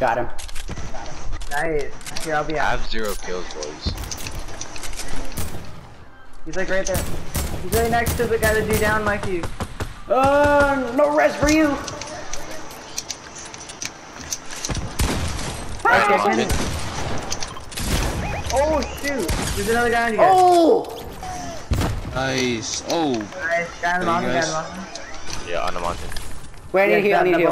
Got him. Nice. Here, I'll be out. I have zero kills, boys. He's like right there. He's right next to the guy that down Mikey. Uh, no rest for you. Okay, Oh, shoot! There's another guy on you. Oh! Nice. Oh, Nice. Got on the got him on. Yeah, on the mountain. Wait, I need Yeah, heal, I need.